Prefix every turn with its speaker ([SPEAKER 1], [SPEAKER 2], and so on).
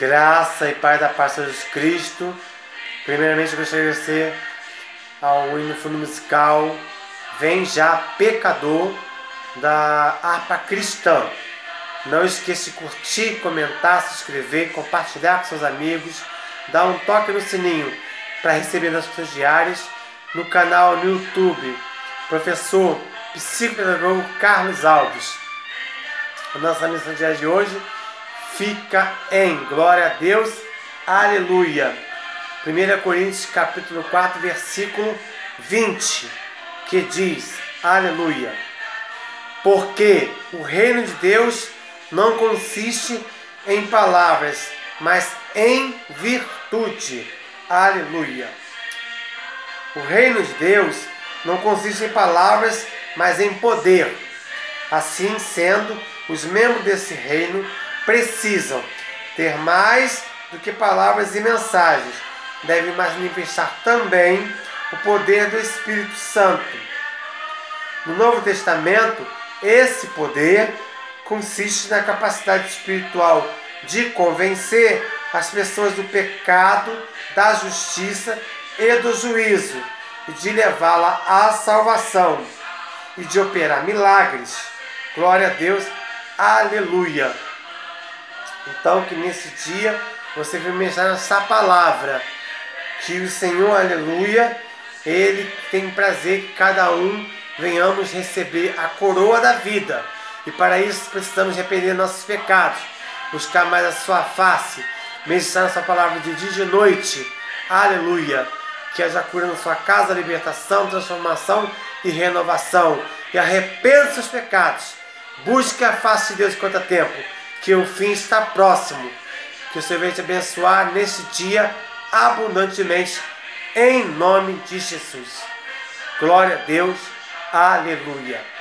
[SPEAKER 1] Graça e paz da paz de Jesus Cristo. Primeiramente, eu gostaria de agradecer ao hino fundo musical Vem Já Pecador da harpa cristã. Não esqueça de curtir, comentar, se inscrever, compartilhar com seus amigos, dar um toque no sininho para receber nossas diárias no canal no YouTube, professor psicopedagogo Carlos Alves. A nossa missão diária de hoje fica em glória a Deus, aleluia. 1 Coríntios capítulo 4, versículo 20, que diz, aleluia. Porque o reino de Deus não consiste em palavras, mas em virtude. Aleluia. O reino de Deus não consiste em palavras, mas em poder. Assim sendo, os membros desse reino precisam ter mais do que palavras e mensagens. Devem manifestar também o poder do Espírito Santo. No Novo Testamento, esse poder consiste na capacidade espiritual de convencer as pessoas do pecado, da justiça e do juízo, e de levá-la à salvação, e de operar milagres. Glória a Deus, aleluia. Então, que nesse dia você venha mexer nessa palavra, que o Senhor, aleluia, Ele tem prazer que cada um venhamos receber a coroa da vida. E para isso precisamos arrepender nossos pecados, buscar mais a sua face, meditar na sua palavra de dia e de noite. Aleluia. Que haja cura na sua casa, libertação, transformação e renovação. E arrependa seus pecados. Busque a face de Deus enquanto há tempo, que o fim está próximo. Que o Senhor venha te abençoar nesse dia abundantemente, em nome de Jesus. Glória a Deus. Aleluia.